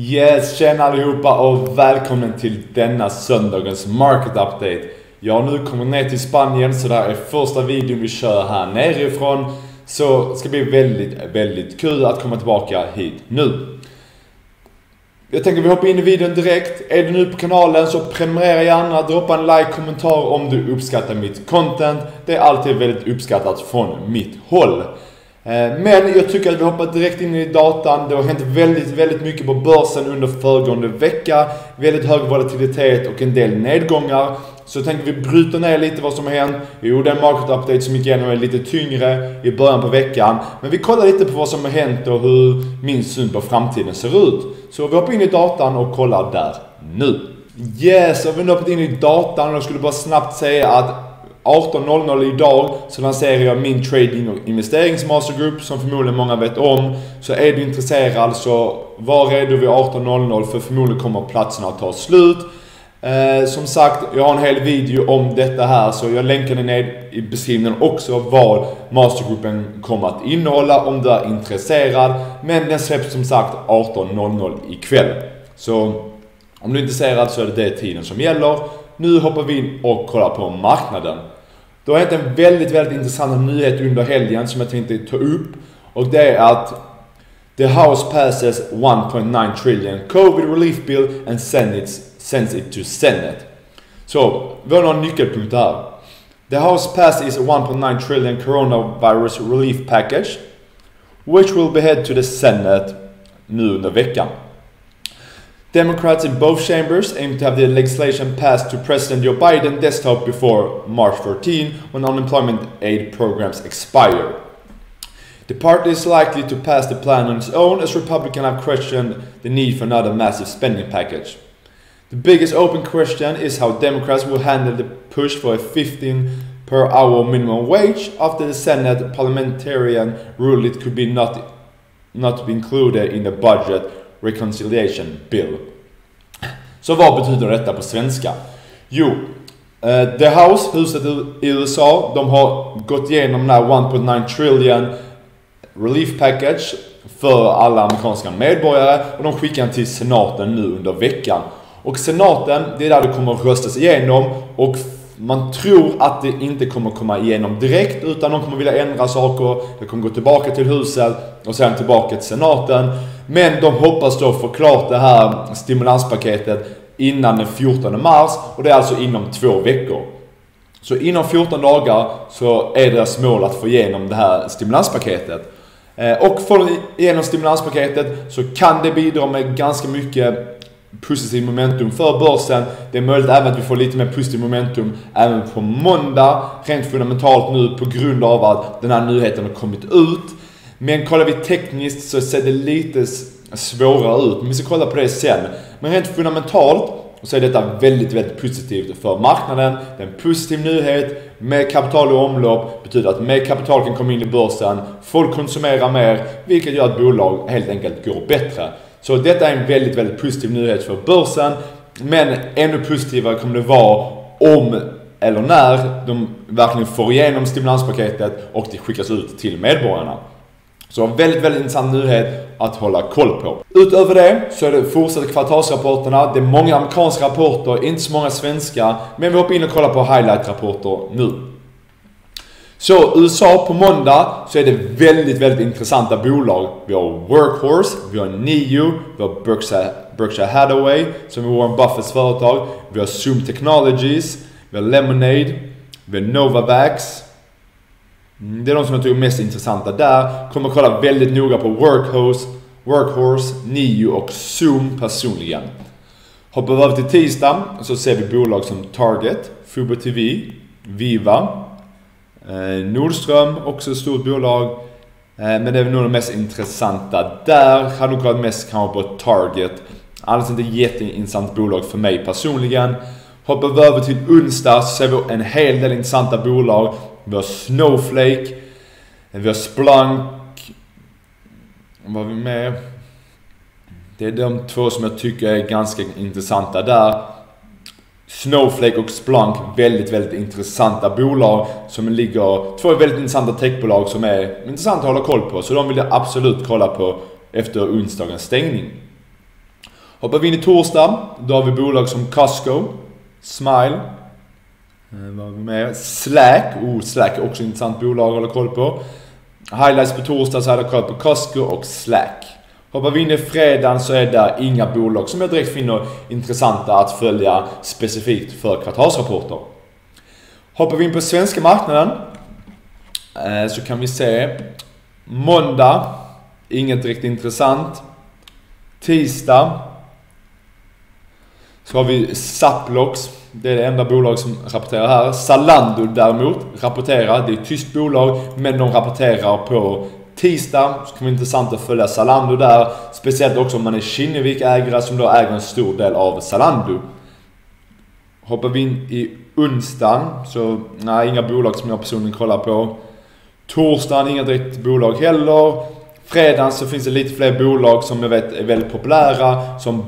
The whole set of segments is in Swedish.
Yes, tjena allihopa och välkommen till denna söndagens Market Update. Jag har nu kommit ner till Spanien så det här är första videon vi kör här nerifrån. Så det ska bli väldigt, väldigt kul att komma tillbaka hit nu. Jag tänker vi hoppar in i videon direkt. Är du ny på kanalen så prenumerera gärna, droppa en like, kommentar om du uppskattar mitt content. Det är alltid väldigt uppskattat från mitt håll. Eh, men jag tycker att vi hoppar direkt in i datan. Det har hänt väldigt, väldigt mycket på börsen under föregående vecka. Väldigt hög volatilitet och en del nedgångar. Så jag tänker vi bryter ner lite vad som har hänt. Vi gjorde en market update som gick igenom är lite tyngre i början på veckan. Men vi kollar lite på vad som har hänt och hur min syn på framtiden ser ut. Så vi hoppar in i datan och kollar där nu. Yes, och vi har nu hoppat in i datan och jag skulle bara snabbt säga att 18.00 idag så lanserar jag min trading och investeringsmastergrupp som förmodligen många vet om. Så är du intresserad så var redo vid 18.00 för förmodligen kommer platserna att ta slut. Eh, som sagt, jag har en hel video om detta här så jag länkar ner i beskrivningen också vad mastergruppen kommer att innehålla om du är intresserad. Men den släpps som sagt 18.00 ikväll. Så om du är intresserad så är det det tiden som gäller. Nu hoppar vi in och kollar på marknaden. Det har hänt en väldigt, väldigt intressant nyhet under helgen som jag tänkte ta upp. Och det är att The House passes 1.9 trillion COVID relief bill and sends it, sends it to Senate. Så, vi har några nyckelpunkter här. The House passes 1.9 trillion coronavirus relief package. Which will be head to the Senate nu under veckan. Democrats in both chambers aim to have the legislation passed to President Joe Biden desktop before March 14 when unemployment aid programs expire. The party is likely to pass the plan on its own as Republicans have questioned the need for another massive spending package. The biggest open question is how Democrats will handle the push for a 15 per hour minimum wage after the Senate parliamentarian ruled it could be not, not be included in the budget Reconciliation Bill. Så vad betyder detta på svenska? Jo, eh, The House, huset i USA, de har gått igenom den här 1.9 trillion relief package för alla amerikanska medborgare och de skickar den till senaten nu under veckan. Och senaten, det är där det kommer att röstas igenom och man tror att det inte kommer komma igenom direkt utan de kommer vilja ändra saker. Det kommer gå tillbaka till huset och sen tillbaka till senaten. Men de hoppas då få klart det här stimulanspaketet innan den 14 mars och det är alltså inom två veckor. Så inom 14 dagar så är deras mål att få igenom det här stimulanspaketet. Eh, och får de igenom stimulanspaketet så kan det bidra med ganska mycket positiv momentum för börsen. Det är möjligt även att vi får lite mer positiv momentum även på måndag. Rent fundamentalt nu på grund av att den här nyheten har kommit ut. Men kollar vi tekniskt så ser det lite svårare ut. Men vi ska kolla på det sen. Men rent fundamentalt så är detta väldigt, väldigt positivt för marknaden. Det är en positiv nyhet. Mer kapital i omlopp betyder att mer kapital kan komma in i börsen. Folk konsumerar mer, vilket gör att bolag helt enkelt går bättre. Så detta är en väldigt, väldigt positiv nyhet för börsen. Men ännu positivare kommer det vara om eller när de verkligen får igenom stimulanspaketet och det skickas ut till medborgarna. Så väldigt, väldigt intressant nyhet att hålla koll på. Utöver det så är det fortsatt kvartalsrapporterna. Det är många amerikanska rapporter, inte så många svenska. Men vi hoppar in och kollar på highlight-rapporter nu. Så USA på måndag så är det väldigt, väldigt intressanta bolag. Vi har Workhorse, vi har NIO, vi har Berkshire, Berkshire Hathaway som är Warren Buffetts företag. Vi har Zoom Technologies, vi har Lemonade, vi har Novavax. Mm, det är de som jag tror är mest intressanta där. Kommer kolla väldigt noga på Workhorse, Workhorse, NIO och Zoom personligen. Hoppar vi över till tisdag så ser vi bolag som Target, Fubo TV, Viva, Eh, Nordström, också ett stort bolag. Eh, men det är nog det mest intressanta där. Hade nog kollat mest kanske på Target. Alldeles inte jätteintressant bolag för mig personligen. Hoppar vi över till onsdag så ser vi en hel del intressanta bolag. Vi har Snowflake. Vi har Splunk. Vad har vi mer? Det är de två som jag tycker är ganska intressanta där. Snowflake och Splunk, väldigt, väldigt intressanta bolag som ligger, två väldigt intressanta techbolag som är intressanta att hålla koll på. Så de vill jag absolut kolla på efter onsdagens stängning. Hoppar vi in i torsdag, då har vi bolag som Costco, Smile, eh, vad har vi mer? Slack, oh Slack är också ett intressant bolag att hålla koll på. Highlights på torsdag så hade jag kollat på Costco och Slack. Hoppar vi in i fredagen så är det inga bolag som jag direkt finner intressanta att följa specifikt för kvartalsrapporter. Hoppar vi in på svenska marknaden eh, så kan vi se måndag, inget direkt intressant. Tisdag så har vi Saplox. Det är det enda bolag som rapporterar här. Zalando däremot rapporterar. Det är ett tyskt bolag men de rapporterar på tisdag. Så kommer det intressant att följa Zalando där. Speciellt också om man är Kinnevik-ägare som då äger en stor del av Zalando. Hoppar vi in i onsdagen så nej, inga bolag som jag personligen kollar på. Torsdagen, inga direkt bolag heller. Fredagen så finns det lite fler bolag som jag vet är väldigt populära. Som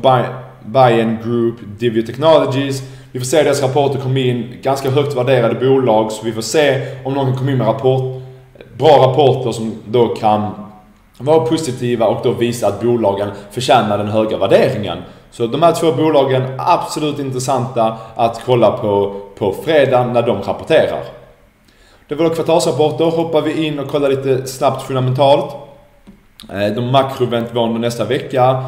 Bayern Group, Divio Technologies. Vi får se deras rapporter komma in. Ganska högt värderade bolag. Så vi får se om någon kommer in med rapport, bra rapporter som då kan vara positiva och då visa att bolagen förtjänar den höga värderingen. Så de här två bolagen, absolut intressanta att kolla på på fredag när de rapporterar. Det var då kvartalsrapporter. Hoppar vi in och kollar lite snabbt fundamentalt. Eh, de makrovänt nästa vecka.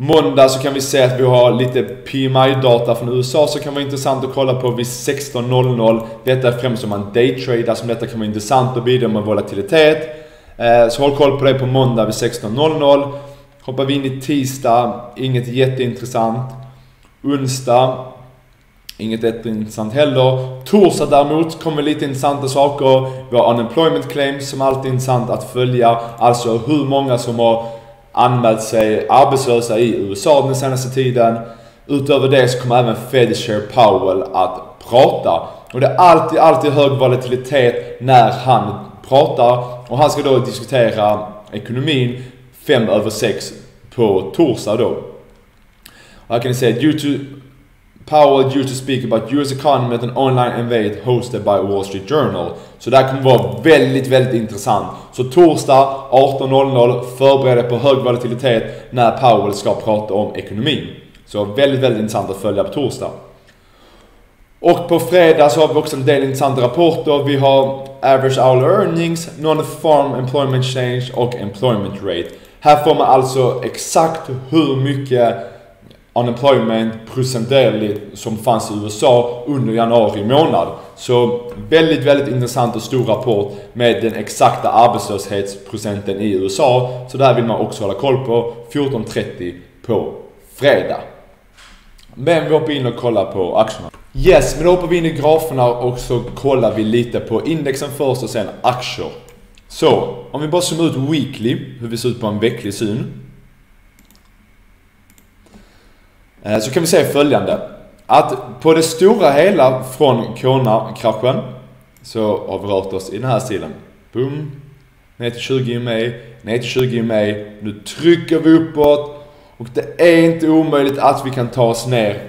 Måndag så kan vi se att vi har lite PMI-data från USA som kan vara intressant att kolla på vid 16.00. Detta är främst om man daytradar som detta kan vara intressant och bidra med volatilitet. Eh, så håll koll på det på måndag vid 16.00. Hoppar vi in i tisdag, inget jätteintressant. Onsdag, inget jätteintressant heller. Torsdag däremot kommer lite intressanta saker. Vi har unemployment claims som alltid är intressant att följa. Alltså hur många som har anmält sig arbetslösa i USA den senaste tiden. Utöver det så kommer även Fed Chair Powell att prata. Och det är alltid, alltid hög volatilitet när han pratar. Och han ska då diskutera ekonomin 5 över 6 på torsdag då. Och här kan ni se, due to Powell used to speak about US economy at an online event hosted by Wall Street Journal. Så det här kommer vara väldigt, väldigt intressant. Så torsdag 18.00, förbered dig på hög volatilitet när Powell ska prata om ekonomin. Så väldigt, väldigt intressant att följa på torsdag. Och på fredag så har vi också en del intressanta rapporter. Vi har average hourly earnings, non-farm employment change och employment rate. Här får man alltså exakt hur mycket unemployment procentuellt som fanns i USA under januari månad. Så väldigt, väldigt intressant och stor rapport med den exakta arbetslöshetsprocenten i USA. Så det här vill man också hålla koll på 14.30 på fredag. Men vi hoppar in och kollar på aktierna. Yes, men då hoppar vi in i graferna och så kollar vi lite på indexen först och sen aktier. Så, om vi bara zoomar ut weekly, hur vi ser ut på en vecklig syn. Eh, Eh, så kan vi säga följande. Att på det stora hela från Kona-kraschen så har vi rört oss i den här stilen. Boom. Ner till 20 i mig, ner till 20 i mig. Nu trycker vi uppåt. Och det är inte omöjligt att vi kan ta oss ner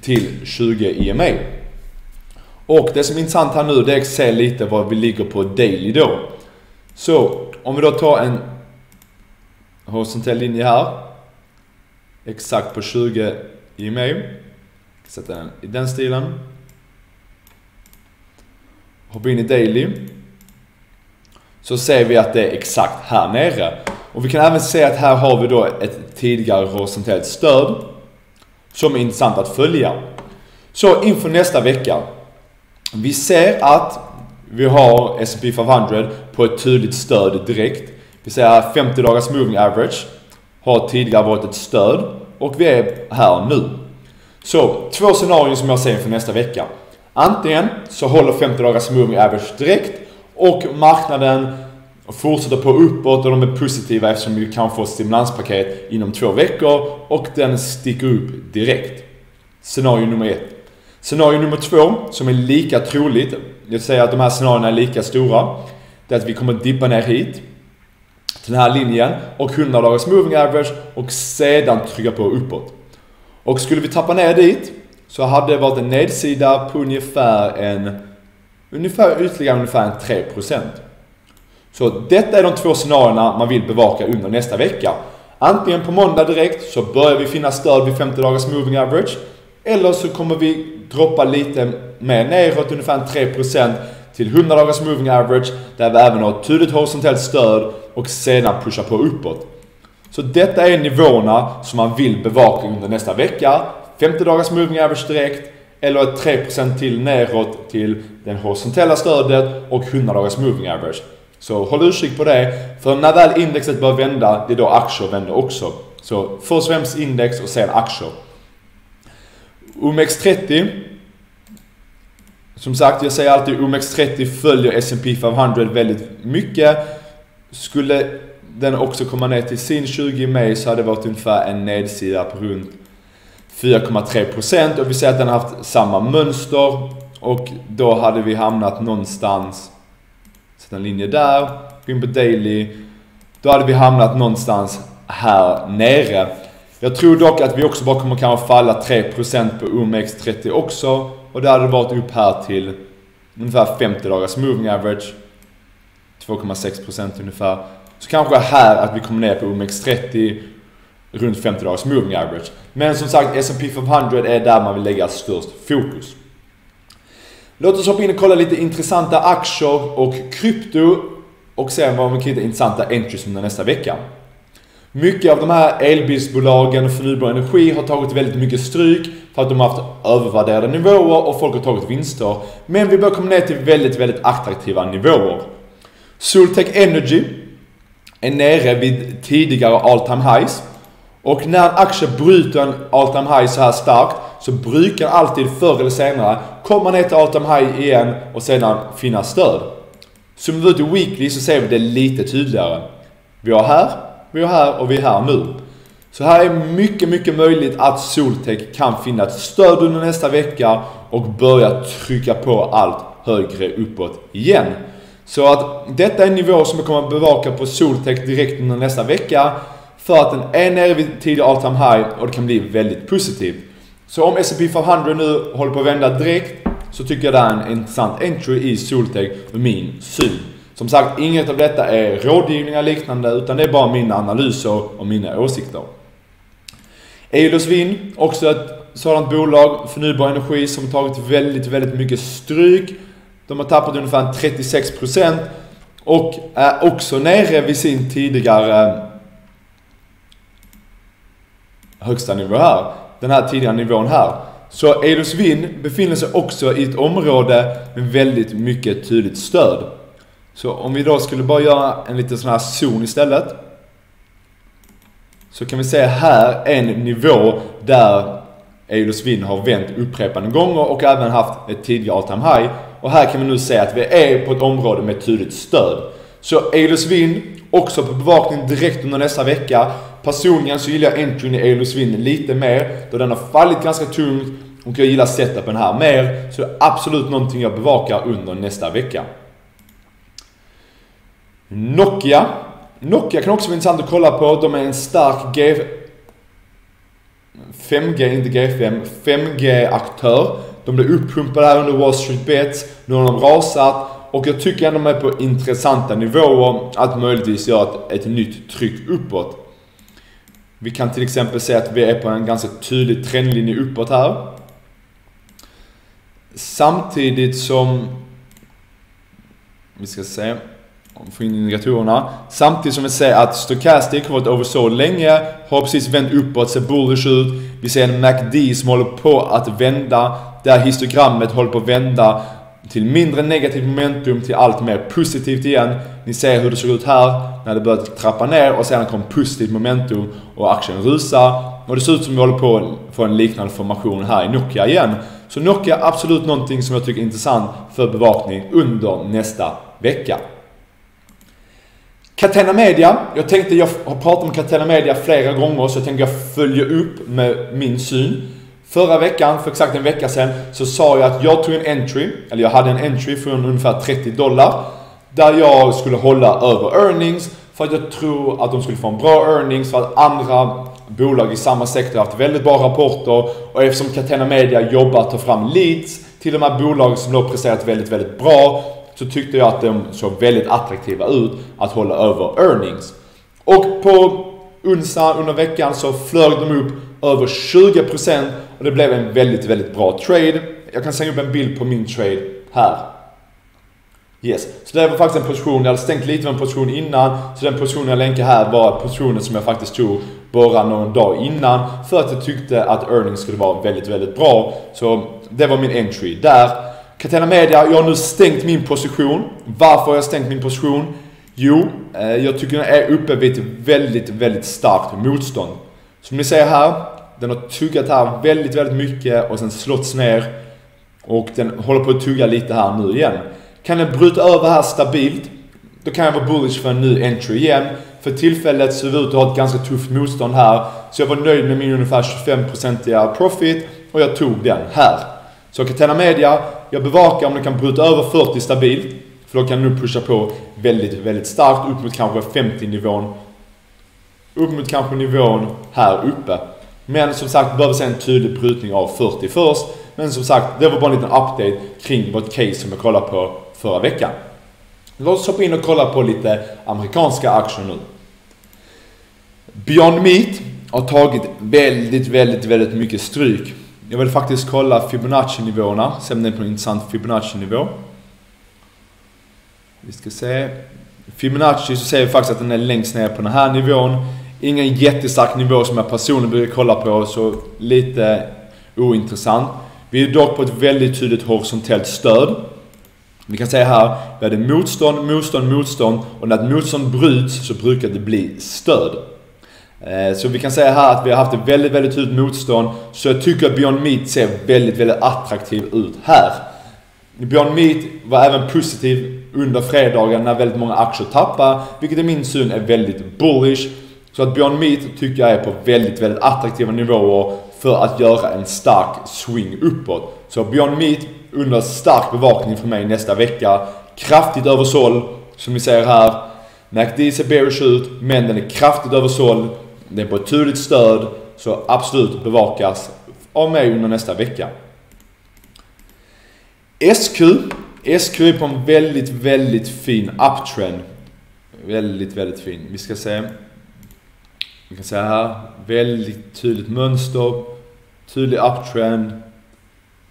till 20 EMA. Och det som är intressant här nu det är att se lite vad vi ligger på daily då. Så om vi då tar en horisontell linje här. Exakt på 20 EMA. Sätta den i den stilen. Hoppa in i daily. Så ser vi att det är exakt här nere. Och vi kan även se att här har vi då ett tidigare horisontellt stöd. Som är intressant att följa. Så inför nästa vecka. Vi ser att vi har S&P 500 på ett tydligt stöd direkt. Vi ser att 50 dagars moving average har tidigare varit ett stöd och vi är här nu. Så, två scenarion som jag ser för nästa vecka. Antingen så håller 50 dagars moving average direkt och marknaden fortsätter på uppåt och de är positiva eftersom vi kan få stimulanspaket inom två veckor och den sticker upp direkt. Scenario nummer ett. Scenario nummer två, som är lika troligt, jag säger att de här scenarierna är lika stora, det är att vi kommer dippa ner hit till den här linjen och 100 dagars moving average och sedan trycka på uppåt. Och skulle vi tappa ner dit så hade det varit en nedsida på ungefär en ungefär ytterligare ungefär en 3%. Så detta är de två scenarierna man vill bevaka under nästa vecka. Antingen på måndag direkt så börjar vi finna stöd vid 50 dagars moving average. Eller så kommer vi droppa lite mer neråt, ungefär 3% till 100 dagars moving average. Där vi även har ett tydligt horisontellt stöd och sedan pusha på uppåt. Så detta är nivåerna som man vill bevaka under nästa vecka. 50 dagars moving average direkt eller ett 3% till neråt till det horisontella stödet och 100 dagars moving average. Så håll utkik på det. För när väl indexet börjar vända, det är då aktier vänder också. Så först och främst index och sen aktier. OMX30. Som sagt, jag säger alltid OMX30 följer S&P 500 väldigt mycket. Skulle den också komma ner till sin 20 i maj så hade det varit ungefär en nedsida på runt 4,3% och vi säger att den har haft samma mönster. Och då hade vi hamnat någonstans, sätta en linje där, gå in på daily, då hade vi hamnat någonstans här nere. Jag tror dock att vi också bara kommer kanske falla 3% på OMX30 också. Och det hade varit upp här till ungefär 50 dagars moving average. 2,6% ungefär. Så kanske här att vi kommer ner på OMX30 runt 50 dagars moving average. Men som sagt, S&P 500 är där man vill lägga störst fokus. Låt oss hoppa in och kolla lite intressanta aktier och krypto och se vad man kan hitta intressanta entries under nästa vecka. Mycket av de här elbilsbolagen och förnybar energi har tagit väldigt mycket stryk för att de har haft övervärderade nivåer och folk har tagit vinster. Men vi börjar komma ner till väldigt, väldigt attraktiva nivåer. Soltech Energy är nere vid tidigare all time highs. Och när en aktie bryter en all time high så här starkt så brukar alltid förr eller senare komma ner till all time high igen och sedan finna stöd. Zoomar vi ut i weekly så ser vi det lite tydligare. Vi har här, vi har här och vi är här nu. Så här är mycket, mycket möjligt att Soltech kan finna ett stöd under nästa vecka och börja trycka på allt högre uppåt igen. Så att detta är en nivå som jag kommer att bevaka på Soltech direkt under nästa vecka. För att den är nere vid tidig all time high och det kan bli väldigt positivt. Så om S&P 500 nu håller på att vända direkt så tycker jag det är en intressant entry i Soltech med min syn. Som sagt, inget av detta är rådgivningar eller liknande utan det är bara mina analyser och mina åsikter. Eidos Vind, också ett sådant bolag, förnybar energi, som tagit väldigt, väldigt mycket stryk. De har tappat ungefär 36% och är också nere vid sin tidigare eh, högsta nivå här. Den här tidigare nivån här. Så Eidos Vind befinner sig också i ett område med väldigt mycket tydligt stöd. Så om vi då skulle bara göra en liten sån här zon istället. Så kan vi se här en nivå där Eidos Vind har vänt upprepade gånger och även haft ett tidigare all time high. Och här kan vi nu se att vi är på ett område med tydligt stöd. Så Eilus Vind också på bevakning direkt under nästa vecka. Personligen så gillar jag entryn i Eilus Vind lite mer då den har fallit ganska tungt och jag gillar setupen här mer. Så det är absolut någonting jag bevakar under nästa vecka. Nokia. Nokia kan också vara intressant att kolla på. De är en stark G... 5G, inte G5. 5G-aktör. De blev uppumpade här under Wall Street Bets. Nu har de rasat. Och jag tycker ändå de är på intressanta nivåer att möjligtvis göra ett, ett nytt tryck uppåt. Vi kan till exempel se att vi är på en ganska tydlig trendlinje uppåt här. Samtidigt som... Vi ska se. Om vi får in indikatorerna. Samtidigt som vi ser att Stochastic har varit oversold länge. Har precis vänt uppåt, ser bullish ut. Vi ser en MACD som håller på att vända. Där histogrammet håller på att vända till mindre negativt momentum till allt mer positivt igen. Ni ser hur det såg ut här när det började trappa ner och sedan kom positivt momentum och aktien rusar. Och det ser ut som vi håller på att få en liknande formation här i Nokia igen. Så Nokia är absolut någonting som jag tycker är intressant för bevakning under nästa vecka. Catena Media. Jag tänkte, jag har pratat om Catena Media flera gånger så jag tänker jag följa upp med min syn. Förra veckan, för exakt en vecka sedan, så sa jag att jag tog en entry, eller jag hade en entry från ungefär 30 dollar. Där jag skulle hålla över earnings för att jag tror att de skulle få en bra earnings för att andra bolag i samma sektor har haft väldigt bra rapporter och eftersom Catena Media jobbar att ta fram leads till de här bolagen som då presterat väldigt, väldigt bra så tyckte jag att de såg väldigt attraktiva ut att hålla över earnings. Och på onsdag under veckan så flög de upp över 20% och det blev en väldigt, väldigt bra trade. Jag kan slänga upp en bild på min trade här. Yes, så det var faktiskt en position, jag hade stängt lite med en position innan. Så den positionen jag länkar här var positionen som jag faktiskt tog bara någon dag innan. För att jag tyckte att earnings skulle vara väldigt, väldigt bra. Så det var min entry där. Catena Media, jag har nu stängt min position. Varför har jag stängt min position? Jo, eh, jag tycker den är uppe vid ett väldigt, väldigt starkt motstånd. Som ni ser här, den har tuggat här väldigt, väldigt mycket och sen slåtts ner. Och den håller på att tugga lite här nu igen. Kan den bryta över här stabilt, då kan jag vara bullish för en ny entry igen. För tillfället ser vi ut att ha ett ganska tufft motstånd här. Så jag var nöjd med min ungefär 25-procentiga profit och jag tog den här. Så Catena Media, jag bevakar om den kan bryta över 40 stabilt. För då kan den nu pusha på väldigt, väldigt starkt upp mot kanske 50 nivån. Upp mot kanske nivån här uppe. Men som sagt, behöver se en tydlig brytning av 40 först. Men som sagt, det var bara en liten update kring vårt case som jag kollade på förra veckan. Låt oss hoppa in och kolla på lite amerikanska aktier nu. Beyond Meat har tagit väldigt, väldigt, väldigt mycket stryk. Jag vill faktiskt kolla Fibonacci-nivåerna, se om det är på en intressant Fibonacci-nivå. Vi ska se. Fibonacci så ser vi faktiskt att den är längst ner på den här nivån. Ingen jättestark nivå som jag personligen brukar kolla på, så lite ointressant. Vi är dock på ett väldigt tydligt horisontellt stöd. Vi kan säga här, vi hade motstånd, motstånd, motstånd och när ett motstånd bryts så brukar det bli stöd. Eh, så vi kan säga här att vi har haft ett väldigt, väldigt tydligt motstånd. Så jag tycker att Beyond Meat ser väldigt, väldigt attraktiv ut här. Beyond Meat var även positiv under fredagen när väldigt många aktier tappar. Vilket i min syn är väldigt bullish. Så att Beyond Meat tycker jag är på väldigt, väldigt attraktiva nivåer för att göra en stark swing uppåt. Så Beyond Meat under stark bevakning för mig nästa vecka. Kraftigt översåld, som ni ser här. MACD ser bearish ut, men den är kraftigt översåld. Den är på ett tydligt stöd, så absolut bevakas av mig under nästa vecka. SQ. SQ är på en väldigt, väldigt fin uptrend. Väldigt, väldigt fin. Vi ska se. Vi kan säga här. Väldigt tydligt mönster. Tydlig uptrend.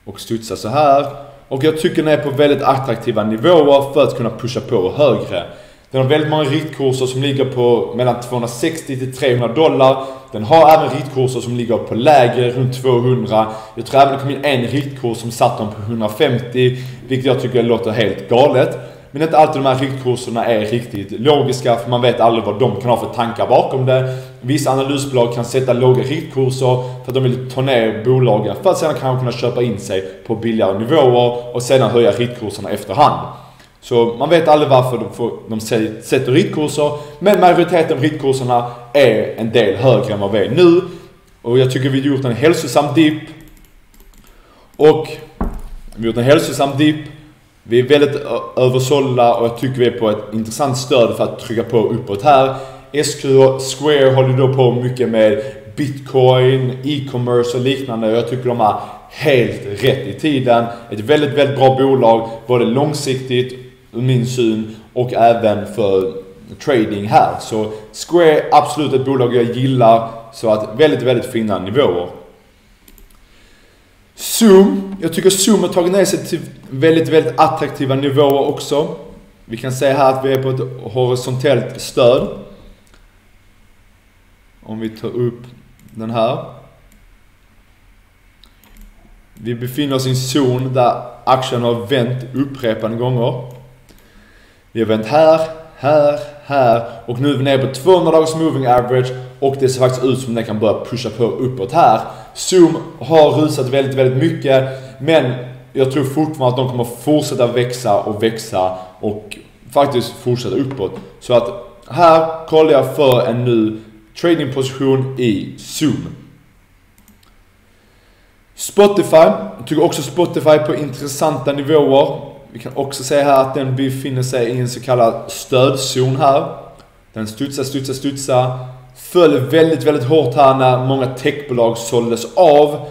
Och studsa så här. Och jag tycker den är på väldigt attraktiva nivåer för att kunna pusha på högre. Den har väldigt många riktkurser som ligger på mellan 260 till 300 dollar. Den har även riktkurser som ligger på lägre, runt 200. Jag tror även det kom in en riktkurs som satt dem på 150, vilket jag tycker låter helt galet. Men inte alltid de här riktkurserna är riktigt logiska, för man vet aldrig vad de kan ha för tankar bakom det. Vissa analysbolag kan sätta låga riktkurser för att de vill ta ner bolagen för att sedan kanske kunna köpa in sig på billigare nivåer och sedan höja riktkurserna efterhand. Så man vet aldrig varför de, sätter riktkurser. Men majoriteten av riktkurserna är en del högre än vad vi är nu. Och jag tycker vi har gjort en hälsosam dipp. Och vi har gjort en hälsosam dipp. Vi är väldigt översålda och jag tycker vi är på ett intressant stöd för att trycka på uppåt här. SQ Square håller då på mycket med Bitcoin, e-commerce och liknande. Och jag tycker de är helt rätt i tiden. Ett väldigt, väldigt bra bolag, både långsiktigt ur min syn och även för trading här. Så Square, absolut ett bolag jag gillar. Så att väldigt, väldigt fina nivåer. Zoom. Jag tycker Zoom har tagit ner sig till väldigt, väldigt attraktiva nivåer också. Vi kan se här att vi är på ett horisontellt stöd. Om vi tar upp den här. Vi befinner oss i en zon där aktien har vänt upprepade gånger. Vi har vänt här, här, här och nu är vi nere på 200 dagars moving average och det ser faktiskt ut som den kan börja pusha på uppåt här. Zoom har rusat väldigt, väldigt mycket men jag tror fortfarande att de kommer fortsätta växa och växa och faktiskt fortsätta uppåt. Så att här kollar jag för en ny tradingposition i Zoom. Spotify, jag tycker också Spotify på intressanta nivåer. Vi kan också se här att den befinner sig i en så kallad stödzon här. Den studsar, studsar, studsar. Föll väldigt, väldigt hårt här när många techbolag såldes av.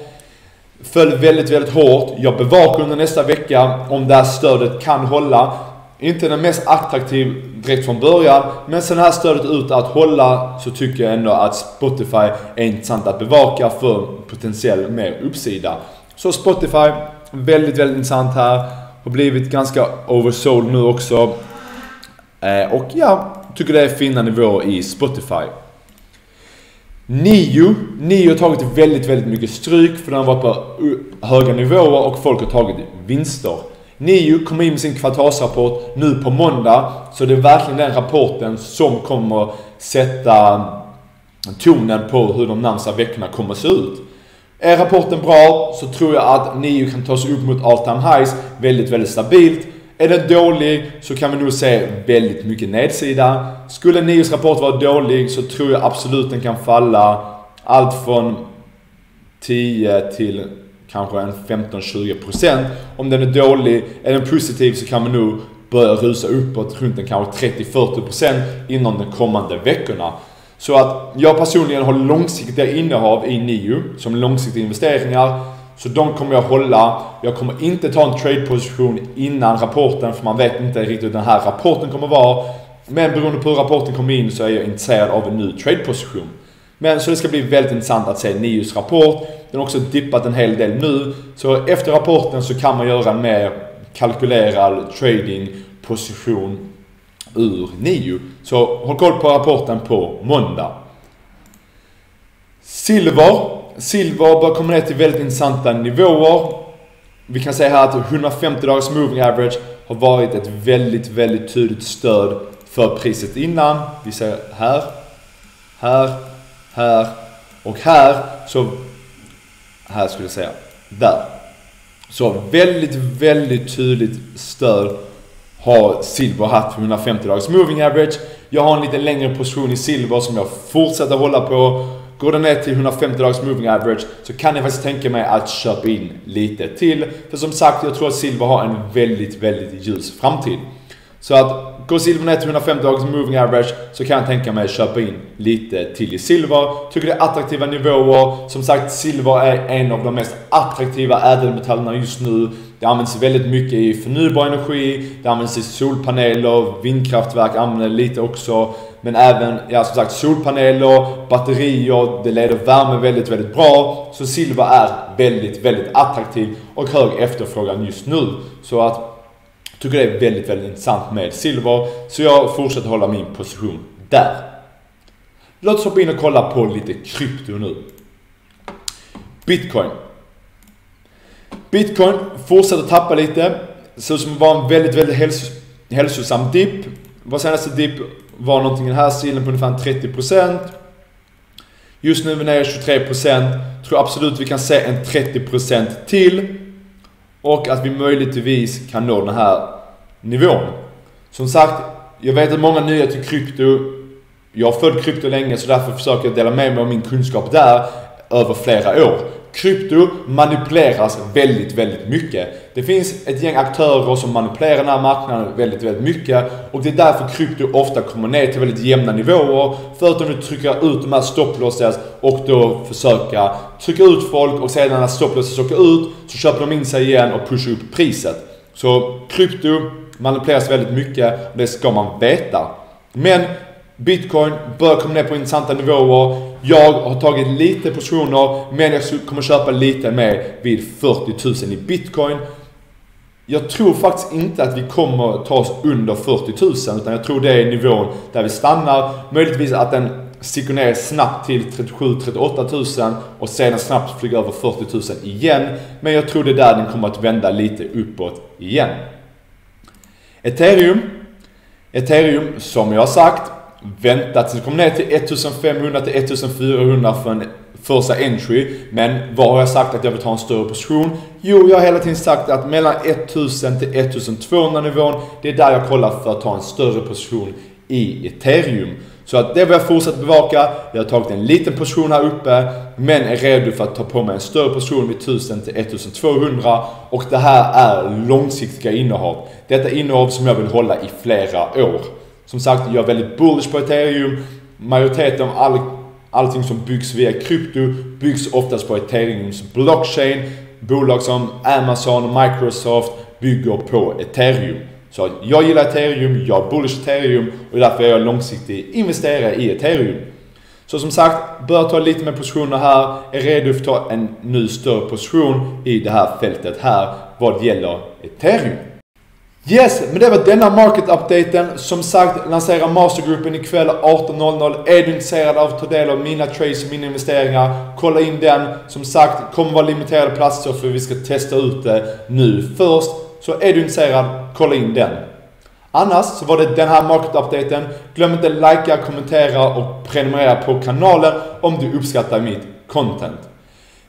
Föll väldigt, väldigt hårt. Jag bevakar under nästa vecka om det här stödet kan hålla. inte den mest attraktiv direkt från början. Men sen här stödet ut att hålla så tycker jag ändå att Spotify är intressant att bevaka för potentiell mer uppsida. Så Spotify, väldigt, väldigt intressant här. Har blivit ganska oversold nu också. Eh, och ja, tycker det är fina nivåer i Spotify. Nio. Nio har tagit väldigt, väldigt mycket stryk för den har varit på höga nivåer och folk har tagit vinster. Nio kommer in med sin kvartalsrapport nu på måndag. Så det är verkligen den rapporten som kommer sätta tonen på hur de närmsta veckorna kommer att se ut. Är rapporten bra så tror jag att Nio kan ta sig upp mot all time highs väldigt, väldigt stabilt. Är den dålig så kan vi nog se väldigt mycket nedsida. Skulle Nios rapport vara dålig så tror jag absolut den kan falla allt från 10 till kanske en 15-20%. Om den är dålig, är den positiv så kan man nog börja rusa uppåt runt en kanske 30-40% inom de kommande veckorna. Så att jag personligen har långsiktiga innehav i NIO som långsiktiga investeringar. Så de kommer jag hålla. Jag kommer inte ta en trade-position innan rapporten för man vet inte riktigt hur den här rapporten kommer vara. Men beroende på hur rapporten kommer in så är jag intresserad av en ny trade-position. Men så det ska bli väldigt intressant att se NIOs rapport. Den har också dippat en hel del nu. Så efter rapporten så kan man göra en mer kalkylerad trading-position ur NIO. Så håll koll på rapporten på måndag. Silver Silver bör komma ner till väldigt intressanta nivåer. Vi kan säga här att 150 dagars moving average har varit ett väldigt, väldigt tydligt stöd för priset innan. Vi ser här, här, här och här. Så, här skulle jag säga, där. Så väldigt, väldigt tydligt stöd har silver haft för 150 dagars moving average. Jag har en lite längre position i silver som jag fortsätter hålla på. Går det ner till 150 dagars moving average så kan jag faktiskt tänka mig att köpa in lite till. För som sagt, jag tror att silver har en väldigt, väldigt ljus framtid. Så att går silver ner till 150 dagars moving average så kan jag tänka mig att köpa in lite till i silver. Tycker det är attraktiva nivåer. Som sagt, silver är en av de mest attraktiva ädelmetallerna just nu. Det används väldigt mycket i förnybar energi. Det används i solpaneler, vindkraftverk använder lite också. Men även, ja som sagt, solpaneler, batterier, det leder värme väldigt, väldigt bra. Så silver är väldigt, väldigt attraktiv och hög efterfrågan just nu. Så att, jag tycker det är väldigt, väldigt intressant med silver. Så jag fortsätter hålla min position där. Låt oss hoppa in och kolla på lite krypto nu. Bitcoin. Bitcoin fortsätter tappa lite. Ser ut som att vara en väldigt, väldigt hälsosam dipp. Vår senaste dipp var någonting i den här stilen på ungefär 30%. Just nu är vi nere 23%. Tror absolut vi kan se en 30% till. Och att vi möjligtvis kan nå den här nivån. Som sagt, jag vet att många nya till krypto. Jag har följt krypto länge så därför försöker jag dela med mig av min kunskap där över flera år. Krypto manipuleras väldigt, väldigt mycket. Det finns ett gäng aktörer som manipulerar den här marknaden väldigt, väldigt mycket. Och det är därför krypto ofta kommer ner till väldigt jämna nivåer. För att de ut de här stopplosses och då försöka trycka ut folk och sedan när stopplosses åker ut så köper de in sig igen och pushar upp priset. Så krypto manipuleras väldigt mycket och det ska man veta. Men Bitcoin bör komma ner på intressanta nivåer. Jag har tagit lite positioner men jag kommer köpa lite mer vid 40 000 i Bitcoin. Jag tror faktiskt inte att vi kommer ta oss under 40 000 utan jag tror det är nivån där vi stannar. Möjligtvis att den sticker ner snabbt till 37-38 000 och sedan snabbt flyger över 40 000 igen. Men jag tror det är där den kommer att vända lite uppåt igen. Ethereum. Ethereum, som jag har sagt, väntat tills det kom ner till 1500 till 1400 för en första entry. Men vad har jag sagt att jag vill ta en större position? Jo, jag har hela tiden sagt att mellan 1000 till 1200 nivån, det är där jag kollar för att ta en större position i ethereum. Så att det vill jag fortsätta bevaka. Jag har tagit en liten position här uppe, men är redo för att ta på mig en större position vid 1000 till 1200. Och det här är långsiktiga innehav. Detta är innehav som jag vill hålla i flera år. Som sagt, jag är väldigt bullish på ethereum. Majoriteten av all, allting som byggs via krypto byggs oftast på ethereums blockchain. Bolag som Amazon och Microsoft bygger på ethereum. Så jag gillar ethereum, jag är bullish ethereum och därför är jag långsiktig investerare i ethereum. Så som sagt, bör ta lite mer positioner här. Är redo för att ta en ny större position i det här fältet här vad gäller ethereum. Yes, men det var denna market-updaten. Som sagt, lanserar mastergruppen ikväll 18.00. Är du intresserad av att ta del av mina trades och mina investeringar, kolla in den. Som sagt, kommer vara limiterade platser för vi ska testa ut det nu först. Så är du intresserad, kolla in den. Annars så var det den här market-updaten. Glöm inte likea, kommentera och prenumerera på kanalen om du uppskattar mitt content.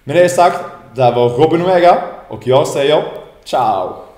Med det sagt, där var Robin Omega och jag säger ciao!